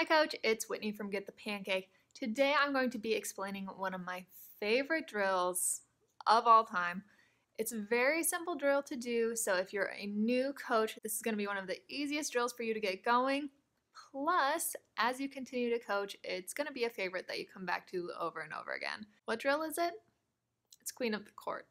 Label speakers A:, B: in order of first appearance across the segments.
A: Hi coach, it's Whitney from Get the Pancake. Today I'm going to be explaining one of my favorite drills of all time. It's a very simple drill to do, so if you're a new coach, this is going to be one of the easiest drills for you to get going. Plus, as you continue to coach, it's going to be a favorite that you come back to over and over again. What drill is it? It's Queen of the Court.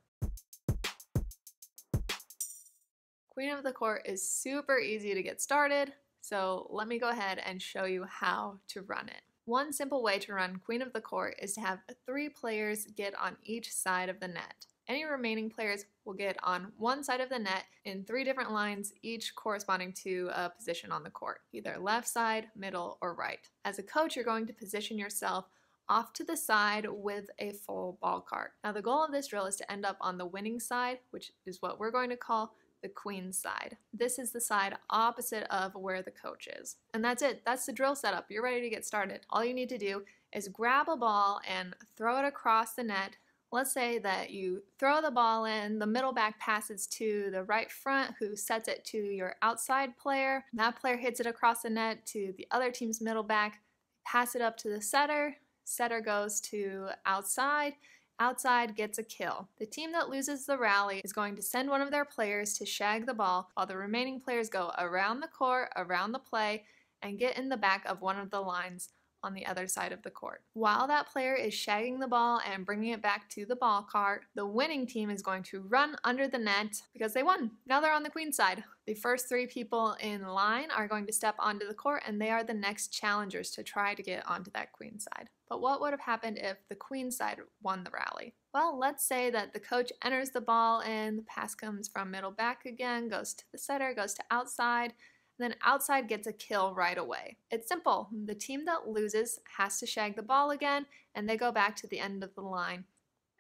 A: Queen of the Court is super easy to get started. So let me go ahead and show you how to run it. One simple way to run Queen of the Court is to have three players get on each side of the net. Any remaining players will get on one side of the net in three different lines, each corresponding to a position on the court, either left side, middle, or right. As a coach, you're going to position yourself off to the side with a full ball cart. Now the goal of this drill is to end up on the winning side, which is what we're going to call the queen side. This is the side opposite of where the coach is. And that's it. That's the drill setup. You're ready to get started. All you need to do is grab a ball and throw it across the net. Let's say that you throw the ball in, the middle back passes to the right front who sets it to your outside player. That player hits it across the net to the other team's middle back, pass it up to the setter. Setter goes to outside outside gets a kill. The team that loses the rally is going to send one of their players to shag the ball while the remaining players go around the court, around the play, and get in the back of one of the lines on the other side of the court. While that player is shagging the ball and bringing it back to the ball cart, the winning team is going to run under the net because they won. Now they're on the queen side. The first three people in line are going to step onto the court and they are the next challengers to try to get onto that queen side. But what would have happened if the queen side won the rally? Well, let's say that the coach enters the ball and the pass comes from middle back again, goes to the setter, goes to outside, then outside gets a kill right away. It's simple. The team that loses has to shag the ball again, and they go back to the end of the line.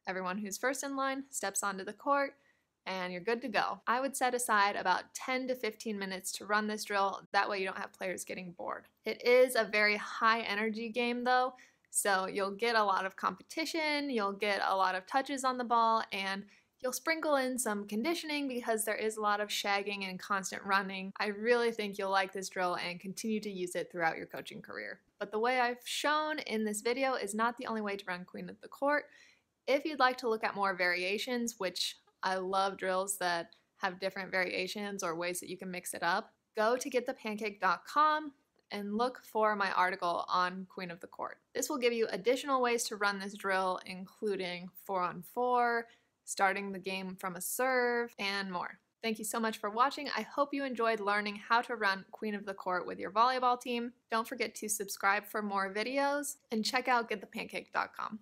A: Everyone who's first in line steps onto the court, and you're good to go. I would set aside about 10 to 15 minutes to run this drill. That way you don't have players getting bored. It is a very high energy game though, so you'll get a lot of competition, you'll get a lot of touches on the ball, and You'll sprinkle in some conditioning because there is a lot of shagging and constant running. I really think you'll like this drill and continue to use it throughout your coaching career. But the way I've shown in this video is not the only way to run Queen of the Court. If you'd like to look at more variations, which I love drills that have different variations or ways that you can mix it up, go to getthepancake.com and look for my article on Queen of the Court. This will give you additional ways to run this drill, including 4 on 4, starting the game from a serve, and more. Thank you so much for watching. I hope you enjoyed learning how to run Queen of the Court with your volleyball team. Don't forget to subscribe for more videos and check out getthepancake.com.